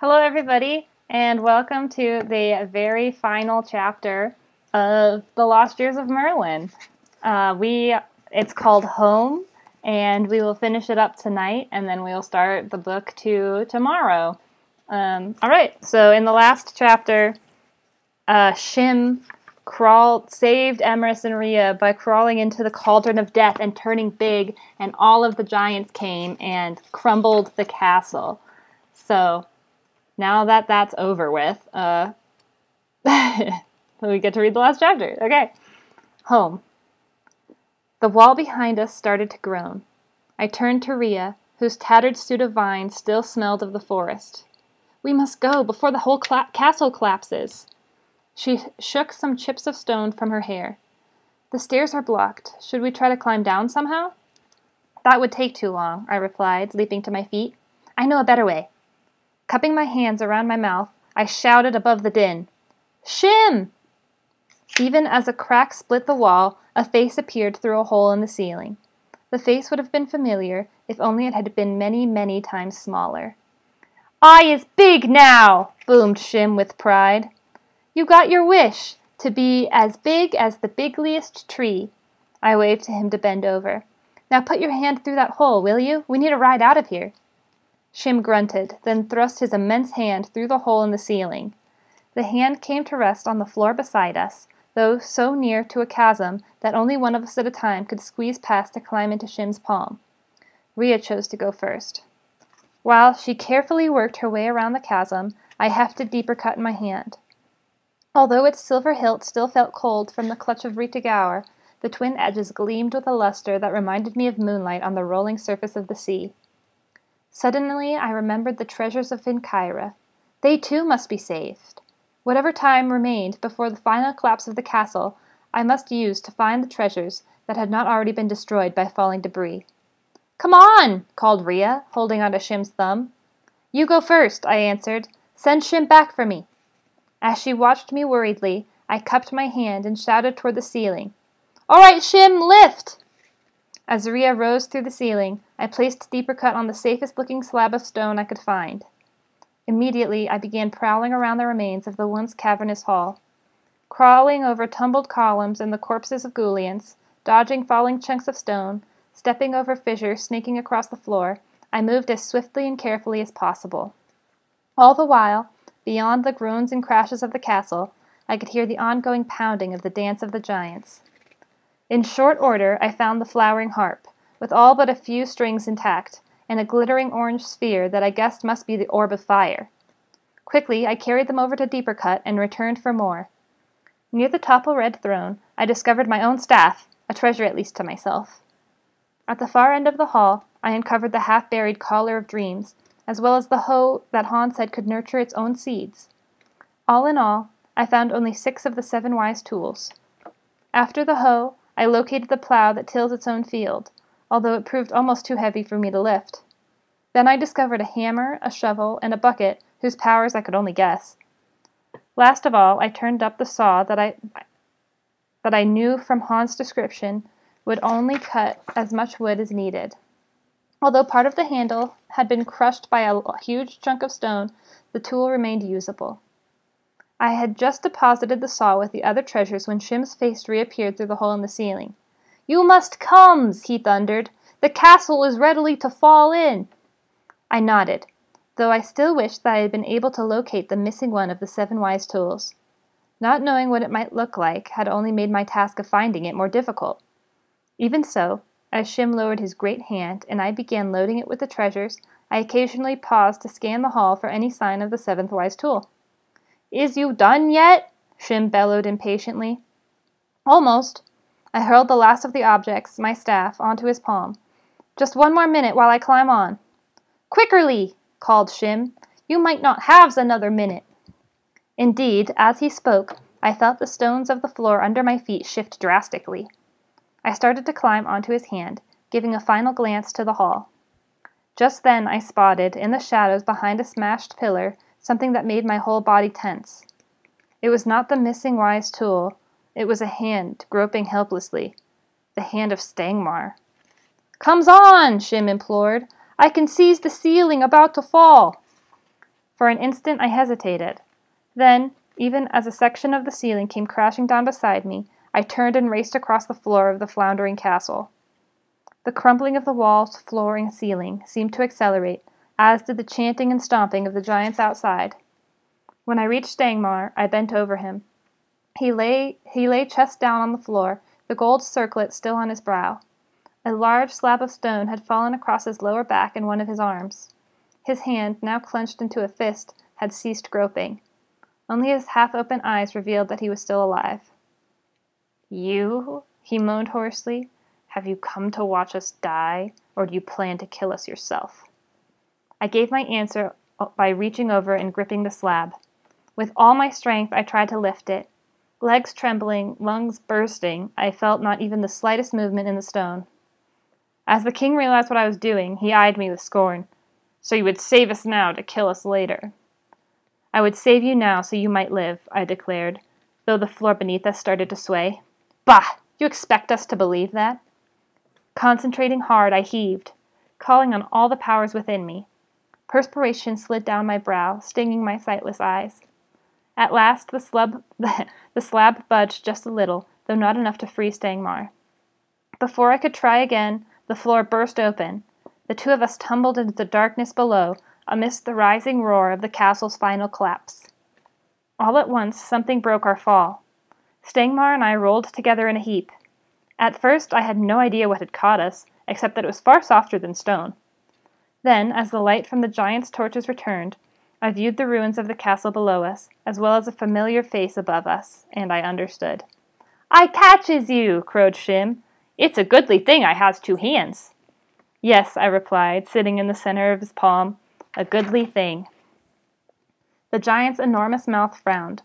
Hello, everybody, and welcome to the very final chapter of The Lost Years of Merlin. Uh, we it's called Home, and we will finish it up tonight, and then we'll start the book to tomorrow. Um, all right. So in the last chapter, uh, Shim crawled, saved Emrys and Rhia by crawling into the cauldron of death and turning big, and all of the giants came and crumbled the castle. So now that that's over with, uh, we get to read the last chapter. Okay. Home. The wall behind us started to groan. I turned to Rhia, whose tattered suit of vines still smelled of the forest. We must go before the whole cla- castle collapses. She shook some chips of stone from her hair. The stairs are blocked. Should we try to climb down somehow? That would take too long, I replied, leaping to my feet. I know a better way. Cupping my hands around my mouth, I shouted above the din, Shim! Even as a crack split the wall, a face appeared through a hole in the ceiling. The face would have been familiar if only it had been many, many times smaller. I is big now, boomed Shim with pride. You got your wish to be as big as the bigliest tree. I waved to him to bend over. Now put your hand through that hole, will you? We need a ride out of here. Shim grunted, then thrust his immense hand through the hole in the ceiling. The hand came to rest on the floor beside us, though so near to a chasm that only one of us at a time could squeeze past to climb into Shim's palm. Rhia chose to go first. While she carefully worked her way around the chasm, I hefted Deepercut in my hand. Although its silver hilt still felt cold from the clutch of Rhita Gawr, the twin edges gleamed with a luster that reminded me of moonlight on the rolling surface of the sea. Suddenly I remembered the treasures of Fincayra. They too must be saved. Whatever time remained before the final collapse of the castle, I must use to find the treasures that had not already been destroyed by falling debris. Come on! called Rhia, holding on to Shim's thumb. You go first, I answered. Send Shim back for me. As she watched me worriedly, I cupped my hand and shouted toward the ceiling. All right, Shim, lift! As Rhia rose through the ceiling, I placed Deepercut on the safest looking slab of stone I could find. Immediately I began prowling around the remains of the once cavernous hall. Crawling over tumbled columns and the corpses of Ghouliants, dodging falling chunks of stone, stepping over fissures snaking across the floor, I moved as swiftly and carefully as possible. All the while, Beyond the groans and crashes of the castle, I could hear the ongoing pounding of the dance of the giants. In short order I found the flowering harp, with all but a few strings intact, and a glittering orange sphere that I guessed must be the orb of fire. Quickly I carried them over to Deepercut and returned for more. Near the topple red throne, I discovered my own staff, a treasure at least to myself. At the far end of the hall, I uncovered the half buried collar of dreams, as well as the hoe that Han said could nurture its own seeds. All in all, I found only six of the seven wise tools. After the hoe, I located the plow that tills its own field, although it proved almost too heavy for me to lift. Then I discovered a hammer, a shovel, and a bucket whose powers I could only guess. Last of all, I turned up the saw that I that I knew from Han's description would only cut as much wood as needed. Although part of the handle had been crushed by a huge chunk of stone, the tool remained usable. I had just deposited the saw with the other treasures when Shim's face reappeared through the hole in the ceiling. You must come, he thundered. The castle is ready to fall in. I nodded, though I still wished that I had been able to locate the missing one of the seven wise tools. Not knowing what it might look like had only made my task of finding it more difficult. Even so, as Shim lowered his great hand and I began loading it with the treasures, I occasionally paused to scan the hall for any sign of the seventh wise tool. Is you done yet? Shim bellowed impatiently. Almost. I hurled the last of the objects, my staff, onto his palm. Just one more minute while I climb on. Quickerly! called Shim. You might not have another minute. Indeed, as he spoke, I felt the stones of the floor under my feet shift drastically. I started to climb onto his hand, giving a final glance to the hall. Just then I spotted, in the shadows behind a smashed pillar, something that made my whole body tense. It was not the missing wise tool, it was a hand groping helplessly. The hand of Stangmar. Comes on, Shim implored. I can seize the ceiling about to fall. For an instant I hesitated. Then, even as a section of the ceiling came crashing down beside me, I turned and raced across the floor of the floundering castle. The crumbling of the walls, floor, and ceiling seemed to accelerate, as did the chanting and stomping of the giants outside. When I reached Stangmar, I bent over him. He lay, he lay chest down on the floor, the gold circlet still on his brow. A large slab of stone had fallen across his lower back and one of his arms. His hand, now clenched into a fist, had ceased groping. Only his half open eyes revealed that he was still alive. You? he moaned hoarsely. Have you come to watch us die, or do you plan to kill us yourself? I gave my answer uh, by reaching over and gripping the slab. With all my strength, I tried to lift it. Legs trembling, lungs bursting, I felt not even the slightest movement in the stone. As the king realized what I was doing, he eyed me with scorn. So you would save us now to kill us later. I would save you now so you might live, I declared, though the floor beneath us started to sway. Bah! You expect us to believe that? Concentrating hard, I heaved, calling on all the powers within me. Perspiration slid down my brow, stinging my sightless eyes. At last, the slab, the slab budged just a little, though not enough to free Stangmar. Before I could try again, the floor burst open. The two of us tumbled into the darkness below, amidst the rising roar of the castle's final collapse. All at once, something broke our fall. Stangmar and I rolled together in a heap. At first, I had no idea what had caught us, except that it was far softer than stone. Then, as the light from the giant's torches returned, I viewed the ruins of the castle below us, as well as a familiar face above us, and I understood. I catches you, crowed Shim. It's a goodly thing I has two hands. Yes, I replied, sitting in the center of his palm, a goodly thing. The giant's enormous mouth frowned.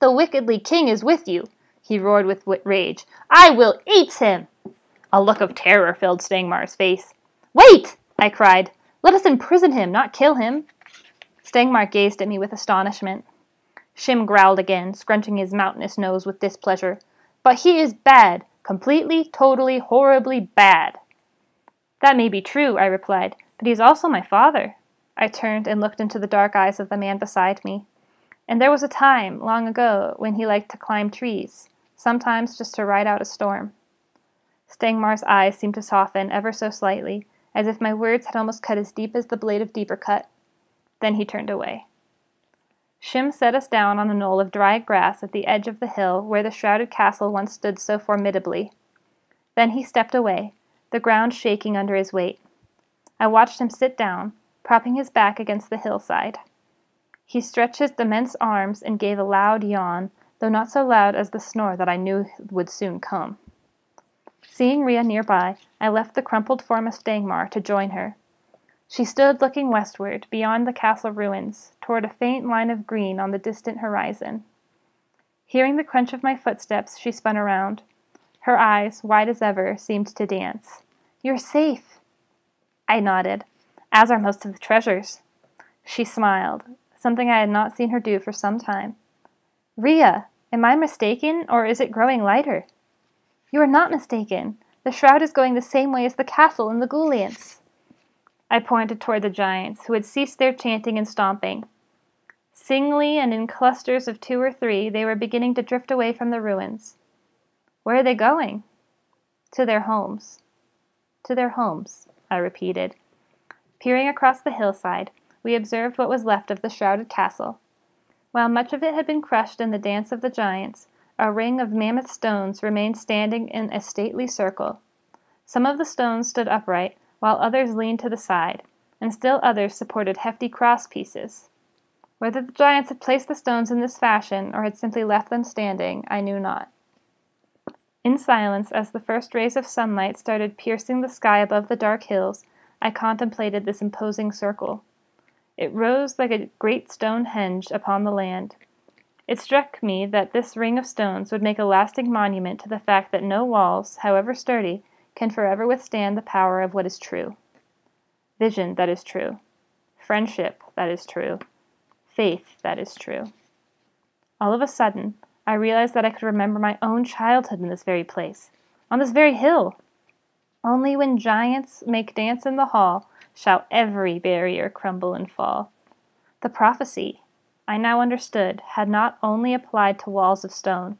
The wickedly king is with you, he roared with rage. I will eat him! A look of terror filled Stangmar's face. Wait! I cried. Let us imprison him, not kill him. Stangmar gazed at me with astonishment. Shim growled again, scrunching his mountainous nose with displeasure. But he is bad, completely, totally, horribly bad. That may be true, I replied, but he is also my father. I turned and looked into the dark eyes of the man beside me. And there was a time, long ago, when he liked to climb trees, sometimes just to ride out a storm. Stangmar's eyes seemed to soften ever so slightly, as if my words had almost cut as deep as the blade of Deepercut. Then he turned away. Shim set us down on a knoll of dry grass at the edge of the hill where the shrouded castle once stood so formidably. Then he stepped away, the ground shaking under his weight. I watched him sit down, propping his back against the hillside. He stretched his immense arms and gave a loud yawn, though not so loud as the snore that I knew would soon come. Seeing Rhia nearby, I left the crumpled form of Stangmar to join her. She stood looking westward, beyond the castle ruins, toward a faint line of green on the distant horizon. Hearing the crunch of my footsteps, she spun around. Her eyes, wide as ever, seemed to dance. You're safe. I nodded as are most of the treasures. She smiled, something I had not seen her do for some time. Rhia, am I mistaken, or is it growing lighter? You are not mistaken. The shroud is going the same way as the castle and the Ghouliants. I pointed toward the giants, who had ceased their chanting and stomping. Singly and in clusters of two or three, they were beginning to drift away from the ruins. Where are they going? To their homes. To their homes, I repeated. Peering across the hillside, we observed what was left of the shrouded castle. While much of it had been crushed in the dance of the giants, a ring of mammoth stones remained standing in a stately circle. Some of the stones stood upright, while others leaned to the side, and still others supported hefty cross pieces. Whether the giants had placed the stones in this fashion or had simply left them standing, I knew not. In silence, as the first rays of sunlight started piercing the sky above the dark hills, I contemplated this imposing circle. It rose like a great stone henge upon the land. It struck me that this ring of stones would make a lasting monument to the fact that no walls, however sturdy, can forever withstand the power of what is true. Vision that is true. Friendship that is true. Faith that is true. All of a sudden, I realized that I could remember my own childhood in this very place, on this very hill. Only when giants make dance in the hall shall every barrier crumble and fall. The prophecy, I now understood, had not only applied to walls of stone.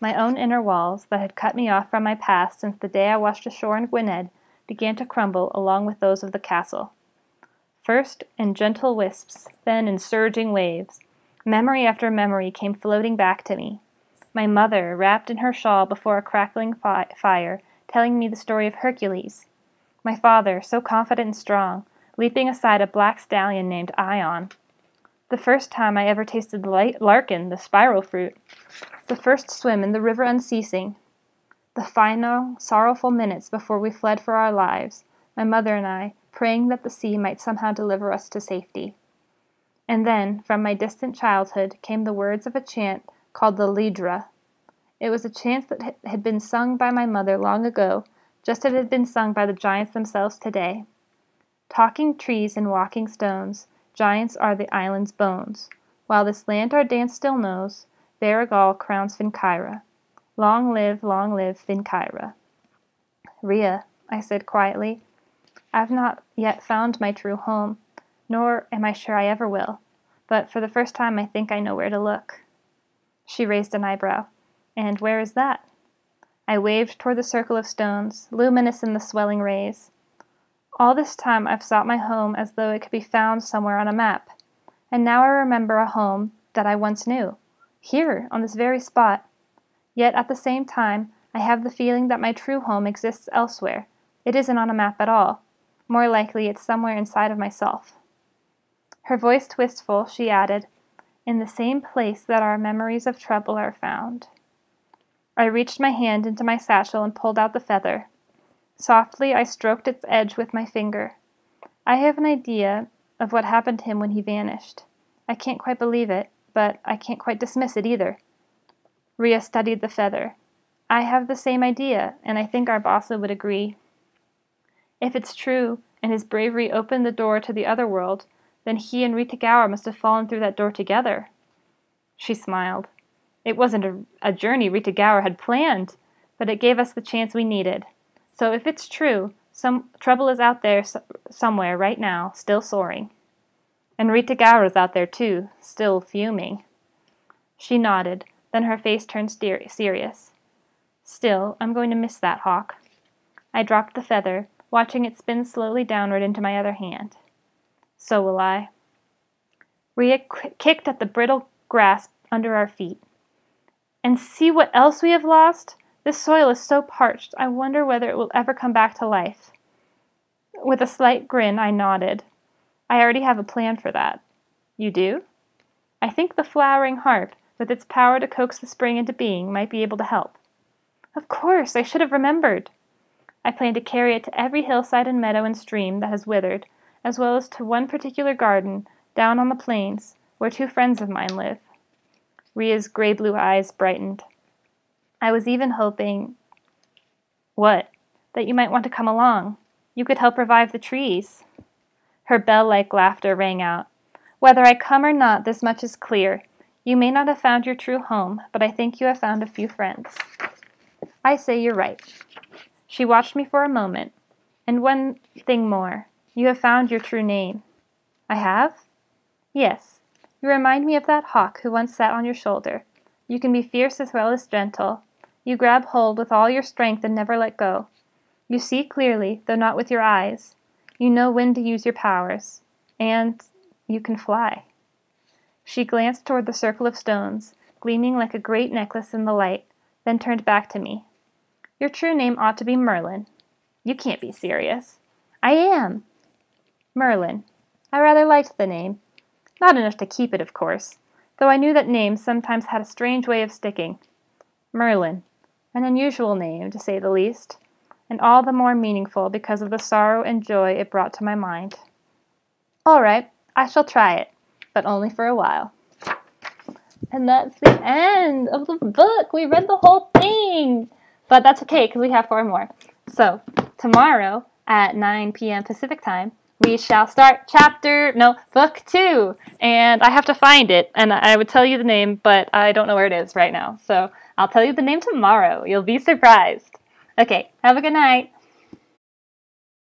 My own inner walls, that had cut me off from my past since the day I washed ashore in Gwynedd, began to crumble along with those of the castle. First in gentle wisps, then in surging waves. Memory after memory came floating back to me. My mother, wrapped in her shawl before a crackling fi- fire, telling me the story of Hercules. My father, so confident and strong, leaping aside a black stallion named Ion. The first time I ever tasted the larkon, the spiral fruit. The first swim in the river unceasing. The final, sorrowful minutes before we fled for our lives, my mother and I, praying that the sea might somehow deliver us to safety. And then, from my distant childhood, came the words of a chant called the Lidra. It was a chant that had been sung by my mother long ago, just as it had been sung by the giants themselves today. Talking trees and walking stones, giants are the island's bones. While this land our dance still knows, Barrigal crowns Fincayra. Long live, long live Fincayra. Rhia, I said quietly, I've not yet found my true home, nor am I sure I ever will, but for the first time I think I know where to look. She raised an eyebrow. And where is that? I waved toward the circle of stones, luminous in the swelling rays. All this time I've sought my home as though it could be found somewhere on a map, and now I remember a home that I once knew, here, on this very spot. Yet at the same time, I have the feeling that my true home exists elsewhere. It isn't on a map at all. More likely, it's somewhere inside of myself. Her voice twistful, she added, In the same place that our memories of trouble are found. I reached my hand into my satchel and pulled out the feather. Softly, I stroked its edge with my finger. I have an idea of what happened to him when he vanished. I can't quite believe it, but I can't quite dismiss it either. Rhia studied the feather. I have the same idea, and I think Arbassa would agree. If it's true, and his bravery opened the door to the other world, then he and Rhita Gawr must have fallen through that door together. She smiled. It wasn't a, a journey Rhita Gawr had planned, but it gave us the chance we needed. So if it's true, some trouble is out there somewhere right now, still soaring. And Rhita is out there too, still fuming. She nodded, then her face turned serious. Still, I'm going to miss that hawk. I dropped the feather watching it spin slowly downward into my other hand. So will I. Rhia kicked at the brittle grass under our feet. And see what else we have lost? This soil is so parched, I wonder whether it will ever come back to life. With a slight grin, I nodded. I already have a plan for that. You do? I think the flowering harp, with its power to coax the spring into being, might be able to help. Of course, I should have remembered. I plan to carry it to every hillside and meadow and stream that has withered, as well as to one particular garden down on the plains where two friends of mine live. Rhia's gray blue eyes brightened. I was even hoping. What? That you might want to come along. You could help revive the trees. Her bell like laughter rang out. Whether I come or not, this much is clear. You may not have found your true home, but I think you have found a few friends. I say you're right. She watched me for a moment. And one thing more. You have found your true name. I have? Yes. You remind me of that hawk who once sat on your shoulder. You can be fierce as well as gentle. You grab hold with all your strength and never let go. You see clearly, though not with your eyes. You know when to use your powers. And you can fly. She glanced toward the circle of stones, gleaming like a great necklace in the light, then turned back to me. Your true name ought to be Merlin. You can't be serious. I am. Merlin. I rather liked the name. Not enough to keep it, of course, though I knew that names sometimes had a strange way of sticking. Merlin. An unusual name, to say the least, and all the more meaningful because of the sorrow and joy it brought to my mind. All right, I shall try it, but only for a while. And that's the end of the book. We read the whole thing. But that's okay because we have four more. So, tomorrow at 9 p.m. Pacific time, we shall start chapter, no, book two. And I have to find it, and I would tell you the name, but I don't know where it is right now. So, I'll tell you the name tomorrow. You'll be surprised. Okay, have a good night.